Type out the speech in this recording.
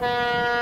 Música